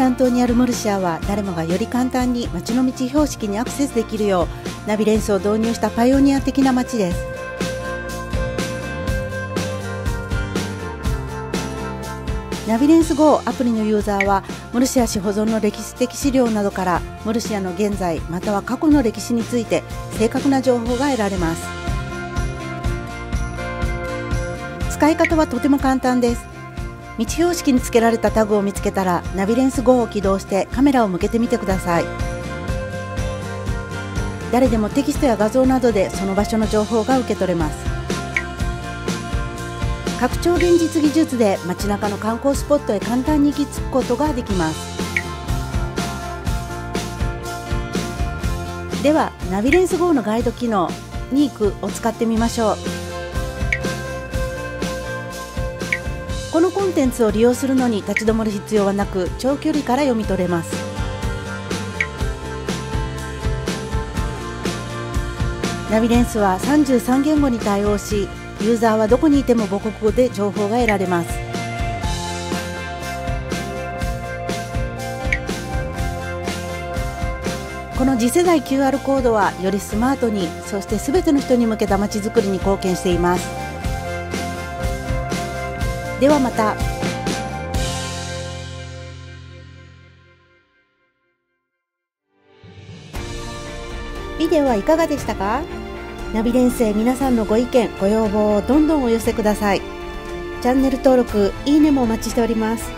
南東にあるムルシアは誰もがより簡単に街の道標識にアクセスできるようナビレンスを導入したパイオニア的な街です。ナビレンス GO アプリのユーザーはムルシア市保存の歴史的資料などからムルシアの現在または過去の歴史について正確な情報が得られます。使い方はとても簡単です。道標識につけられたタグを見つけたらナビレンス GO を起動してカメラを向けてみてください。誰でもテキストや画像などでその場所の情報が受け取れます。拡張現実技術で街中の観光スポットへ簡単に行き着くことができます。ではナビレンス GO のガイド機能ニークを使ってみましょう。このコンテンツを利用するのに立ち止まる必要はなく長距離から読み取れます。ナビレンスは33言語に対応しユーザーはどこにいても母国語で情報が得られます。この次世代 QR コードはよりスマートにそして全ての人に向けたまちづくりに貢献しています。ではまた。ビデオはいかがでしたか？ナビ連生皆さんのご意見、ご要望をどんどんお寄せください。チャンネル登録、いいねもお待ちしております。